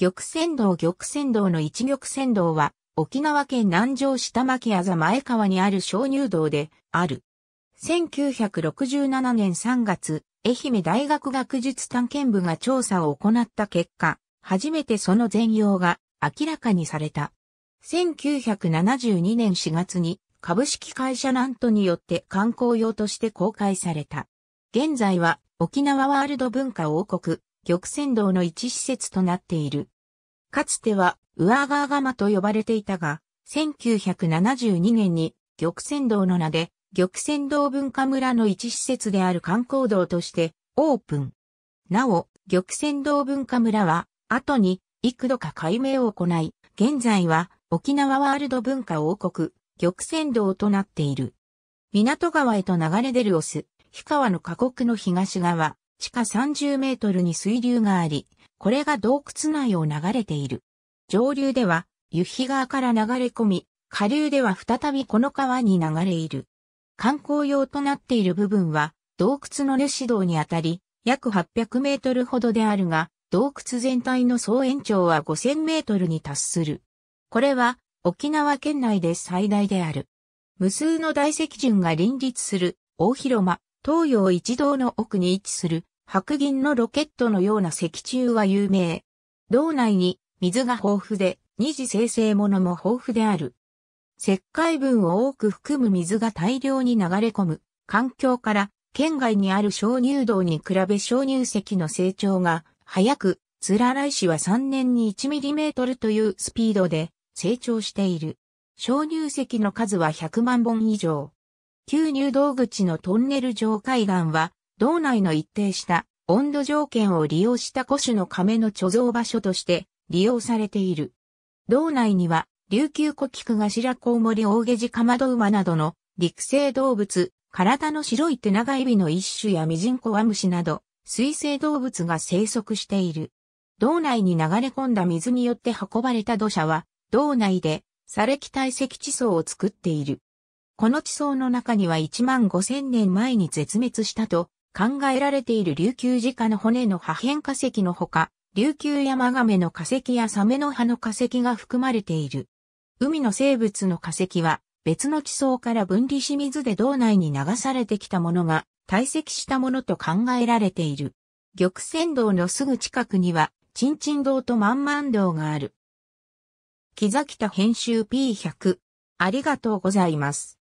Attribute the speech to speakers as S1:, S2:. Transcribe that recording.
S1: 玉泉道玉泉道の一玉泉道は、沖縄県南城下牧あざ前川にある鍾乳洞である。1967年3月、愛媛大学学術探検部が調査を行った結果、初めてその全容が明らかにされた。1972年4月に株式会社ナントによって観光用として公開された。現在は沖縄ワールド文化王国、玉泉道の一施設となっている。かつては、上川釜と呼ばれていたが、1972年に玉泉道の名で、玉泉道文化村の一施設である観光道としてオープン。なお、玉泉道文化村は、後に幾度か改名を行い、現在は沖縄ワールド文化王国、玉泉道となっている。港川へと流れ出るオス、氷川の河谷の東側、地下30メートルに水流があり、これが洞窟内を流れている。上流では、湯日川から流れ込み、下流では再びこの川に流れいる。観光用となっている部分は、洞窟の主道にあたり、約800メートルほどであるが、洞窟全体の総延長は5000メートルに達する。これは、沖縄県内で最大である。無数の大石順が林立する大広間、東洋一道の奥に位置する白銀のロケットのような石柱は有名。道内に水が豊富で二次生成物も豊富である。石灰分を多く含む水が大量に流れ込む環境から県外にある鍾乳洞に比べ鍾乳石の成長が早く、つらら石は3年に 1mm というスピードで成長している。鍾乳石の数は100万本以上。旧入道口のトンネル上海岸は道内の一定した温度条件を利用した古種の亀の貯蔵場所として利用されている。道内には、琉球古菊が白コウモリ大ゲジカマドウマなどの陸生動物、体の白い手長エビの一種やミジンコワムシなど、水生動物が生息している。道内に流れ込んだ水によって運ばれた土砂は、道内で砂礫堆積地層を作っている。この地層の中には1万5千年前に絶滅したと考えられている琉球時化の骨の破片化石のほか、琉球山亀の化石やサメの葉の化石が含まれている。海の生物の化石は別の地層から分離し水で道内に流されてきたものが堆積したものと考えられている。玉泉道のすぐ近くには、チンチン道と万万道がある。木崎田編集 P100。ありがとうございます。